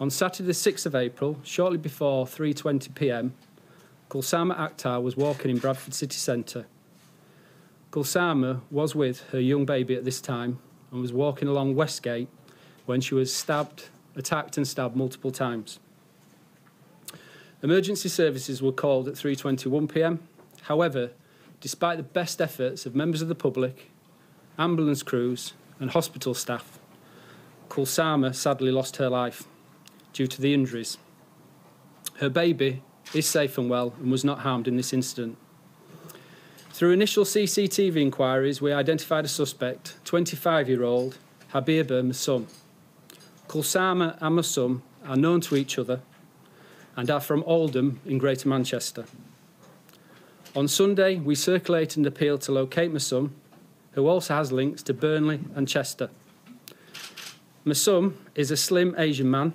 On Saturday the 6th of April, shortly before 3.20pm, Kulsama Akter was walking in Bradford city centre. Kulsama was with her young baby at this time and was walking along Westgate when she was stabbed, attacked and stabbed multiple times. Emergency services were called at 3.21pm. However, despite the best efforts of members of the public, ambulance crews and hospital staff, Kulsama sadly lost her life due to the injuries. Her baby is safe and well and was not harmed in this incident. Through initial CCTV inquiries, we identified a suspect, 25-year-old Habibur Masum. Kulsama and Masum are known to each other and are from Oldham in Greater Manchester. On Sunday, we circulated an appeal to locate Masum, who also has links to Burnley and Chester. Masum is a slim Asian man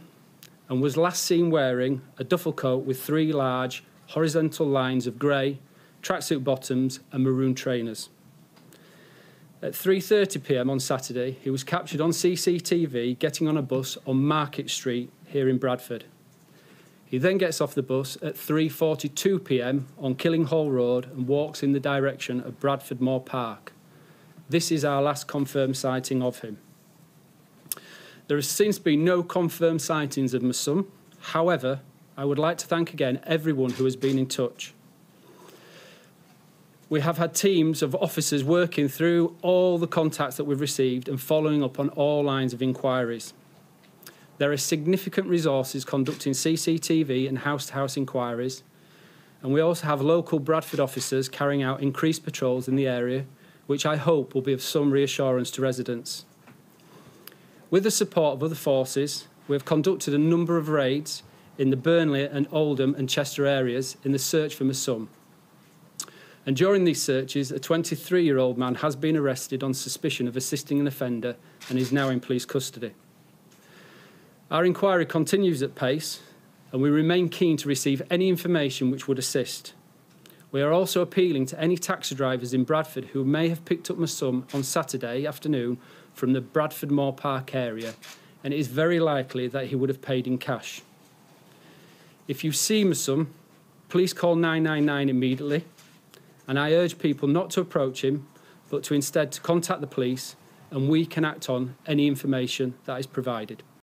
and was last seen wearing a duffel coat with three large horizontal lines of grey, tracksuit bottoms and maroon trainers. At 3.30pm on Saturday, he was captured on CCTV getting on a bus on Market Street here in Bradford. He then gets off the bus at 3.42pm on Killinghall Road and walks in the direction of Bradford Moor Park. This is our last confirmed sighting of him. There has since been no confirmed sightings of Masum. However, I would like to thank again everyone who has been in touch. We have had teams of officers working through all the contacts that we've received and following up on all lines of inquiries. There are significant resources conducting CCTV and house-to-house -house inquiries, and we also have local Bradford officers carrying out increased patrols in the area, which I hope will be of some reassurance to residents. With the support of other forces, we have conducted a number of raids in the Burnley and Oldham and Chester areas in the search for Masum. And during these searches, a 23-year-old man has been arrested on suspicion of assisting an offender and is now in police custody. Our inquiry continues at pace and we remain keen to receive any information which would assist. We are also appealing to any taxi drivers in Bradford who may have picked up Masum on Saturday afternoon from the Bradford Moor Park area, and it is very likely that he would have paid in cash. If you see Masum, please call 999 immediately, and I urge people not to approach him, but to instead to contact the police, and we can act on any information that is provided.